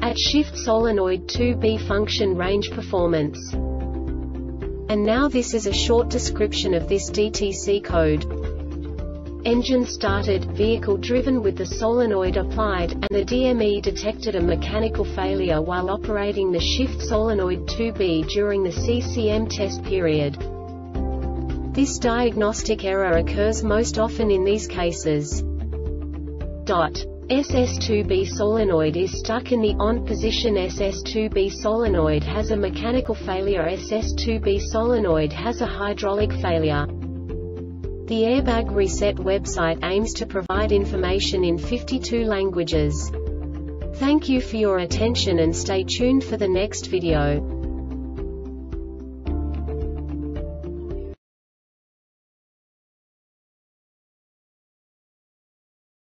at shift solenoid 2B function range performance. And now this is a short description of this DTC code. Engine started, vehicle driven with the solenoid applied, and the DME detected a mechanical failure while operating the shift solenoid 2B during the CCM test period. This diagnostic error occurs most often in these cases. Dot. SS2B solenoid is stuck in the on position SS2B solenoid has a mechanical failure SS2B solenoid has a hydraulic failure. The Airbag Reset website aims to provide information in 52 languages. Thank you for your attention and stay tuned for the next video.